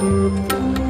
Música